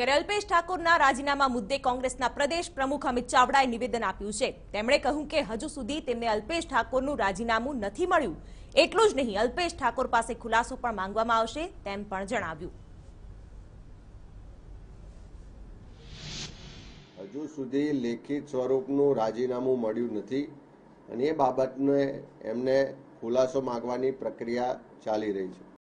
ત્યારે અલ્પેશ ઠાકોરના રાજીનામા મુદ્દે કોંગ્રેસના પ્રદેશ પ્રમુખ અમિત ચાવડાએ નિવેદન આપ્યું છે. તેમણે કહ્યું કે હજુ સુધી તેમને અલ્પેશ ઠાકોરનું રાજીનામું નથી મળ્યું. એટલું જ નહીં, અલ્પેશ ઠાકોર પાસે ખુલાસો પણ માંગવામાં આવશે તેમ પણ જણાવ્યું. હજુ સુધી લેખિત સ્વરૂપનું રાજીનામું મળ્યું નથી અને એ બાબતને એમને ખુલાસો માંગવાની પ્રક્રિયા ચાલી રહી છે.